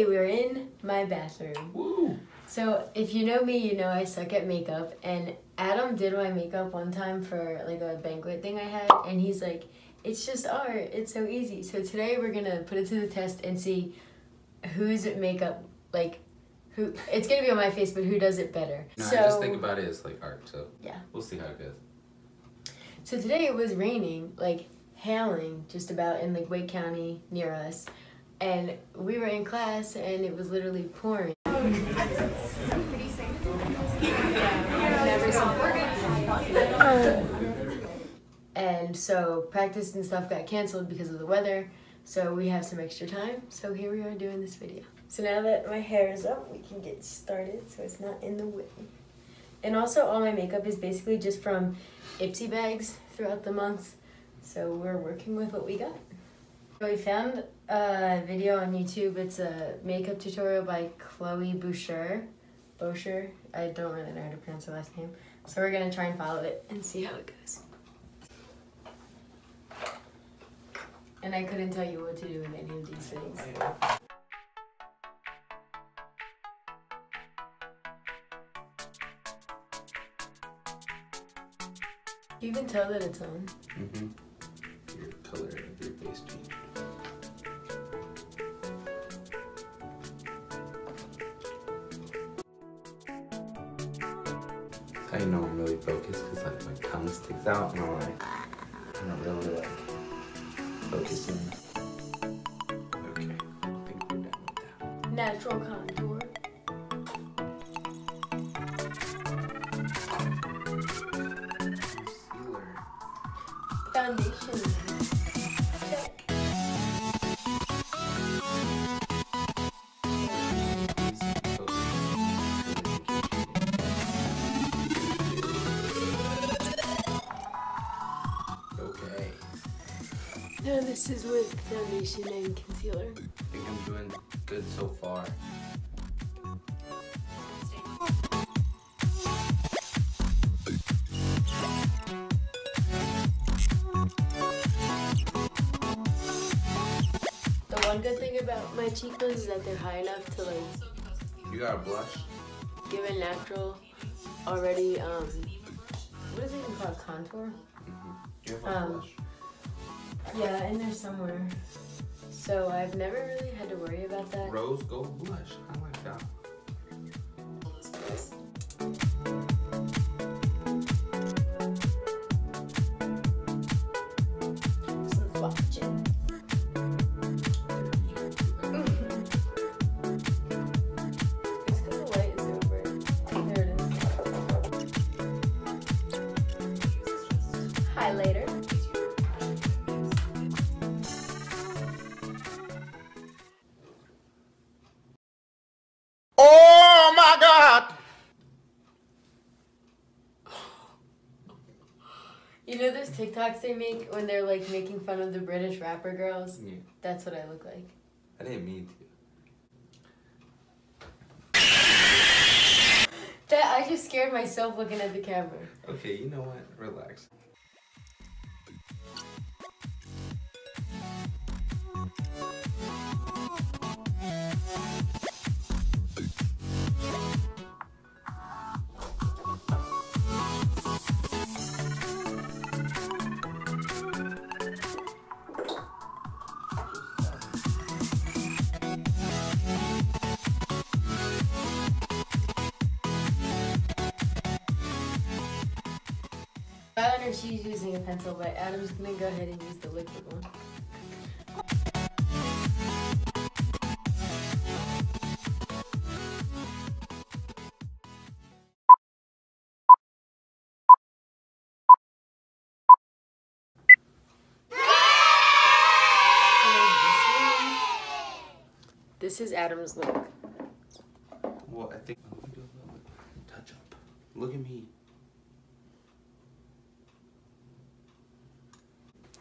today we're in my bathroom. Woo! So if you know me, you know I suck at makeup. And Adam did my makeup one time for like a banquet thing I had, and he's like, "It's just art. It's so easy." So today we're gonna put it to the test and see whose makeup like who. It's gonna be on my face, but who does it better? No, so I just think about it as like art, so Yeah. we'll see how it goes. So today it was raining, like hailing, just about in like Wake County near us, and we were in class and it was literally pouring. And so practice and stuff got canceled because of the weather. So we have some extra time. So here we are doing this video. So now that my hair is up, we can get started so it's not in the way. And also all my makeup is basically just from Ipsy bags throughout the month. So we're working with what we got. So we found a video on YouTube. It's a makeup tutorial by Chloe Boucher. Boucher. I don't really know how to pronounce her last name. So we're gonna try and follow it and see how it goes. And I couldn't tell you what to do with any of these things. You can tell that it's on. Mm-hmm. Your color of your face change. You know I'm really focused, because like my tongue sticks out and I'm like, I'm not really like focusing. Okay, I think we're done with that. Natural contour. This is with foundation and concealer. I think I'm doing good so far. The one good thing about my cheekbones is that they're high enough to like You got a blush? give a natural already um what is it even called contour? You have a Um, blush? Yeah, in there somewhere. So I've never really had to worry about that. Rose gold blush. I like that. So let's You know those TikToks they make when they're like making fun of the British rapper girls? Yeah, That's what I look like. I didn't mean to. That I just scared myself looking at the camera. Okay, you know what? Relax. Know she's using a pencil, but Adam's gonna go ahead and use the liquid one. This is Adam's look. Well, I think I'm gonna do a little touch up. Look at me.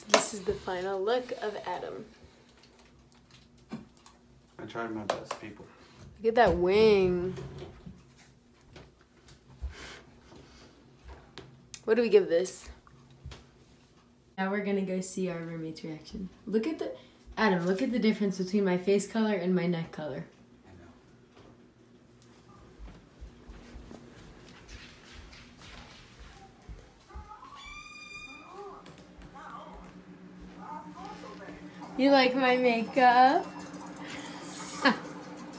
So this is the final look of Adam. I tried my best, people. Look at that wing. What do we give this? Now we're gonna go see our roommate's reaction. Look at the Adam, look at the difference between my face color and my neck color. You like my makeup?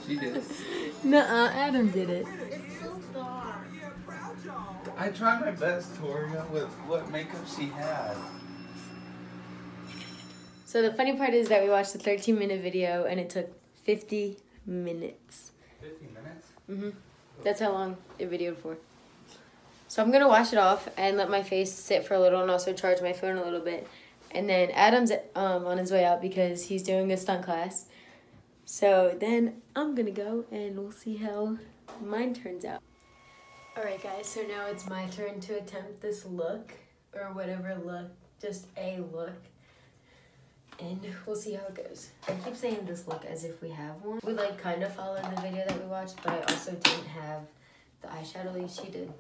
She did. Nuh-uh, Adam did it. I tried my best, Toria, with what makeup she had. So the funny part is that we watched a 13 minute video and it took 50 minutes. 50 minutes? hmm That's how long it videoed for. So I'm gonna wash it off and let my face sit for a little and also charge my phone a little bit. And then Adam's um, on his way out because he's doing a stunt class. So then I'm gonna go and we'll see how mine turns out. Alright guys, so now it's my turn to attempt this look or whatever look, just a look. And we'll see how it goes. I keep saying this look as if we have one. We like kind of followed the video that we watched, but I also didn't have the eyeshadow she did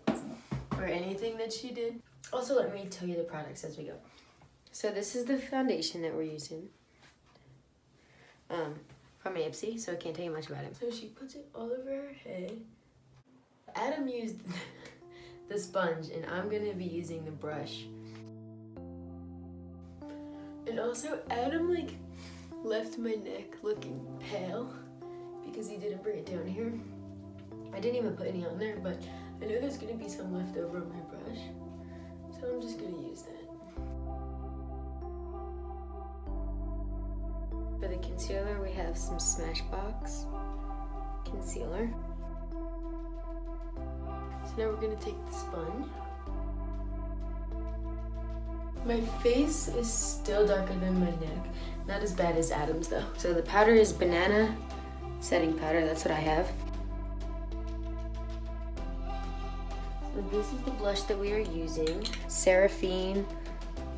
or anything that she did. Also, let me tell you the products as we go. So this is the foundation that we're using. Um, from Ipsy, so I can't tell you much about it. So she puts it all over her head. Adam used the sponge, and I'm gonna be using the brush. And also, Adam like left my neck looking pale because he didn't bring it down here. I didn't even put any on there, but I know there's gonna be some left over on my brush, so I'm just gonna use that. Concealer, we have some Smashbox concealer. So now we're gonna take the sponge. My face is still darker than my neck. Not as bad as Adam's though. So the powder is banana setting powder, that's what I have. So this is the blush that we are using. Seraphine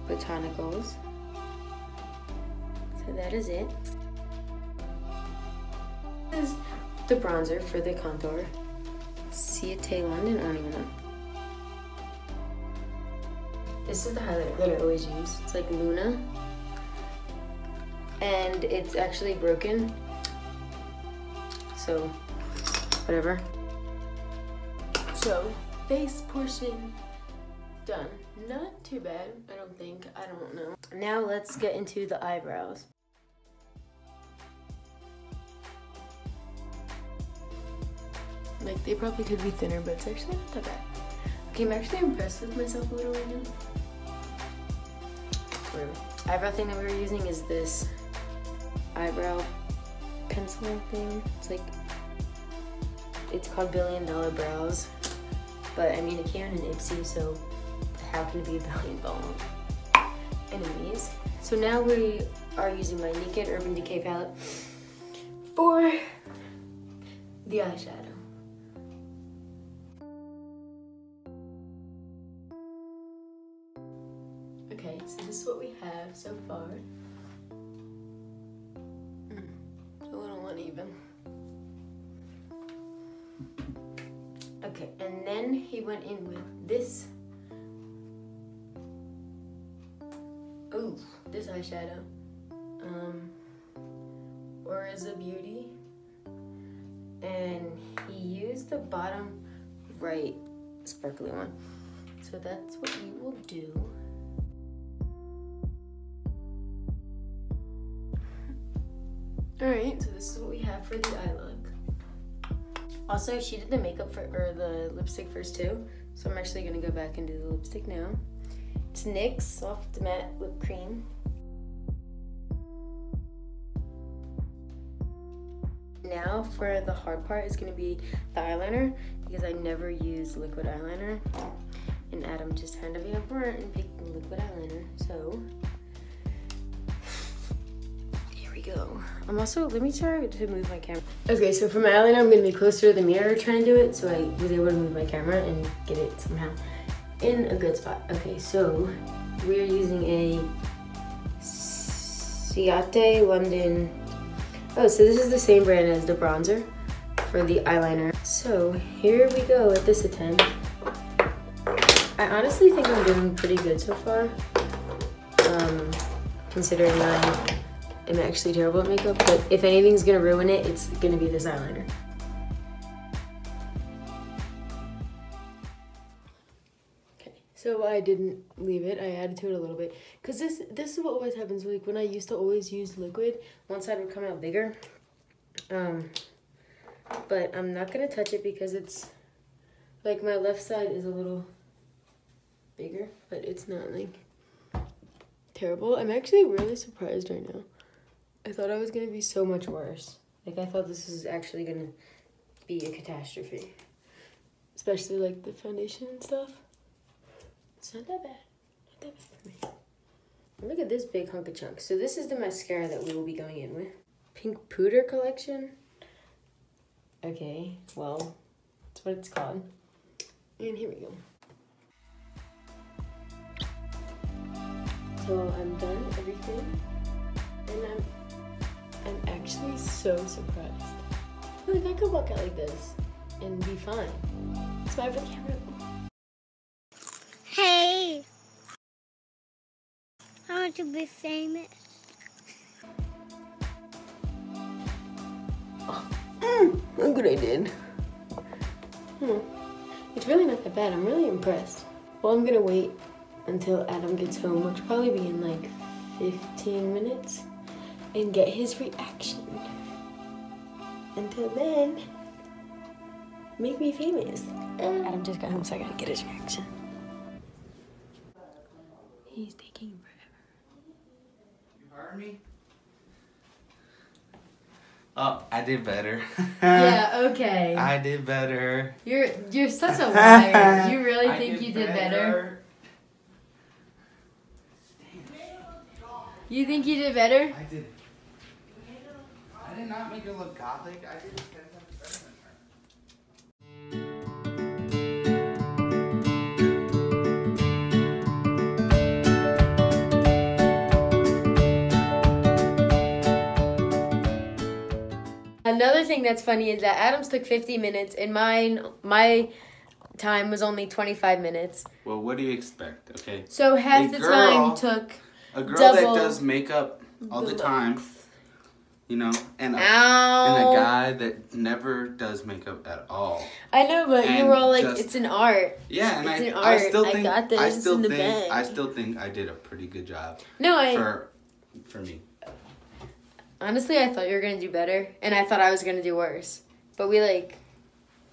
Botanicals. So that is it. Is the bronzer for the contour. Ciate London, even. This is the highlighter that I always use. It's like Luna. And it's actually broken. So, whatever. So, face portion done. Not too bad, I don't think. I don't know. Now let's get into the eyebrows. Like, they probably could be thinner, but it's actually not that bad. Okay, I'm actually impressed with myself a little right now. Whatever. Eyebrow thing that we were using is this eyebrow pencil thing. It's like, it's called Billion Dollar Brows. But I mean, it came in an Ipsy, so how can it be a billion dollar? Anyways, so now we are using my Naked Urban Decay palette for the eyeshadow. So far. Mm, a little uneven. Okay, and then he went in with this. Ooh, this eyeshadow. Um, Aura's Beauty. And he used the bottom right sparkly one. So that's what we will do. Alright, so this is what we have for the eye look. Also, she did the makeup for, or the lipstick first too. So I'm actually gonna go back and do the lipstick now. It's NYX Soft Matte Lip Cream. Now for the hard part is gonna be the eyeliner because I never use liquid eyeliner. And Adam just had to be and pick liquid eyeliner. So go. I'm also, let me try to move my camera. Okay, so for my eyeliner, I'm gonna be closer to the mirror trying to do it. So I was able to move my camera and get it somehow in a good spot. Okay, so we are using a Ciate London. Oh, so this is the same brand as the bronzer for the eyeliner. So here we go at this attempt. I honestly think I'm doing pretty good so far. Um, considering I am actually terrible at makeup, but if anything's gonna ruin it, it's gonna be this eyeliner. Okay, So I didn't leave it. I added to it a little bit because this this is what always happens. Like when I used to always use liquid, one side would come out bigger. Um, but I'm not gonna touch it because it's like my left side is a little bigger, but it's not like terrible. I'm actually really surprised right now. I thought I was gonna be so much worse. Like I thought this was actually gonna be a catastrophe. Especially like the foundation and stuff. It's not that bad. Not that bad for me. Look at this big hunk of chunk. So this is the mascara that we will be going in with. Pink Pooter collection. Okay, well, that's what it's called. And here we go. So I'm done everything. And I'm I'm actually so surprised. Like I could walk out like this and be fine. Smile for the camera. Hey, I want to be famous. Look what I did. Hmm. It's really not that bad. I'm really impressed. Well, I'm gonna wait until Adam gets home, which will probably be in like 15 minutes, and get his reaction. Until then, make me famous. Uh, Adam just got home, so I gotta get his reaction. He's taking forever. You heard me? Oh, I did better. Yeah, okay. I did better. You're you're such a liar. You really I think you did better? You think you did better? I did. I did not make her look gothic. I did ten times better than her. Another thing that's funny is that Adam's took 50 minutes and mine my time was only 25 minutes. Well, what do you expect? Okay, So half A the girl- time took a girl Double that does makeup all the the time, you know, and a, and a guy that never does makeup at all. I know, but you were all like, just- it's an art. Yeah, and It's I, an I art. still I think got this I still in think I still think I did a pretty good job No, I for for me. honestly I thought you were gonna do better, and I thought I was gonna do worse. But we like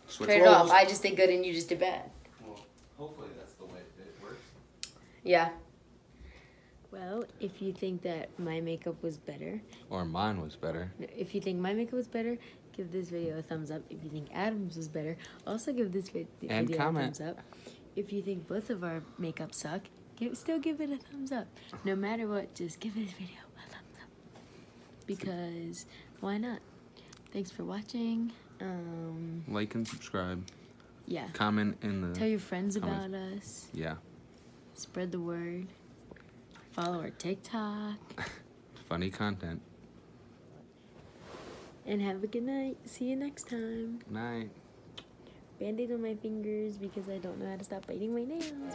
Switch traded off. I just did good, and you just did bad. Well, hopefully that's the way it works. Yeah. If you think that my makeup was better, Or mine was better. if you think my makeup was better, give this video a thumbs up. If you think Adam's was better, also give this And video a thumbs up. If you think both of our makeup suck, give, still give it a thumbs up. No matter what, just give this video a thumbs up. Because why not? Thanks for watching. Um, Like and subscribe. yeah. Comment in the Tell your friends comments. about us. yeah. Spread the word. Follow our TikTok. Funny content. And have a good night. See you next time. Night. Band-aid on my fingers because I don't know how to stop biting my nails.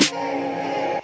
Bye.